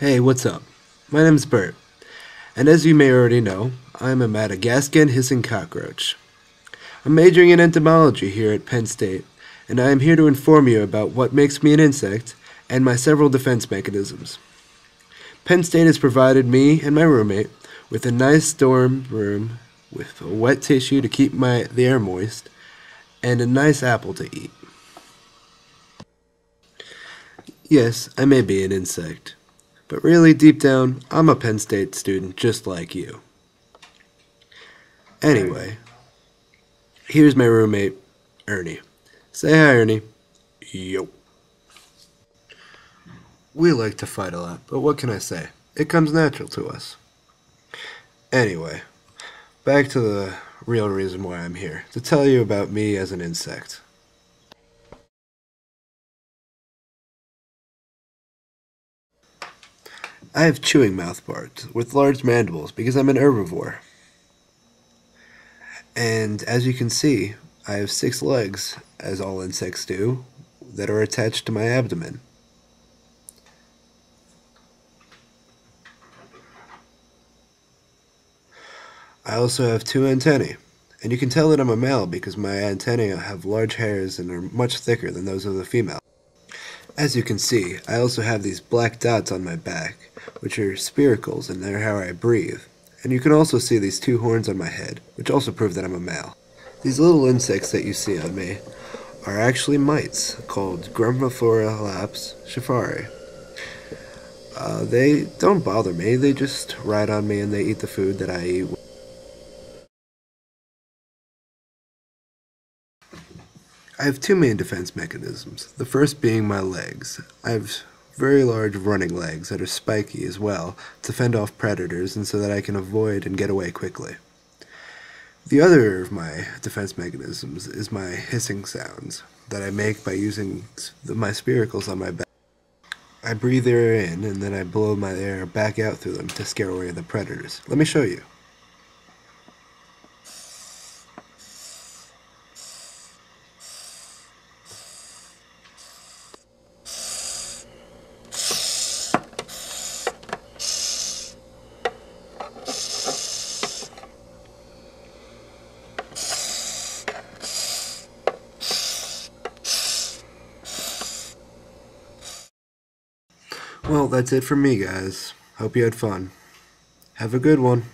Hey, what's up? My name's Bert, and as you may already know, I'm a Madagascan hissing cockroach. I'm majoring in entomology here at Penn State, and I am here to inform you about what makes me an insect and my several defense mechanisms. Penn State has provided me and my roommate with a nice dorm room with a wet tissue to keep my the air moist and a nice apple to eat. Yes, I may be an insect, but really deep down, I'm a Penn State student just like you. Anyway, here's my roommate, Ernie. Say hi, Ernie. Yo. We like to fight a lot, but what can I say? It comes natural to us. Anyway, back to the real reason why I'm here to tell you about me as an insect. I have chewing mouthparts with large mandibles because I'm an herbivore. And as you can see, I have six legs, as all insects do, that are attached to my abdomen. I also have two antennae, and you can tell that I'm a male because my antennae have large hairs and are much thicker than those of the female. As you can see, I also have these black dots on my back, which are spiracles and they're how I breathe. And you can also see these two horns on my head, which also prove that I'm a male. These little insects that you see on me are actually mites called Grumphiflora laps schifari. Uh, they don't bother me, they just ride on me and they eat the food that I eat. I have two main defense mechanisms, the first being my legs. I have very large running legs that are spiky as well to fend off predators and so that I can avoid and get away quickly. The other of my defense mechanisms is my hissing sounds that I make by using my spiracles on my back. I breathe air in and then I blow my air back out through them to scare away the predators. Let me show you. Well, that's it from me, guys. Hope you had fun. Have a good one.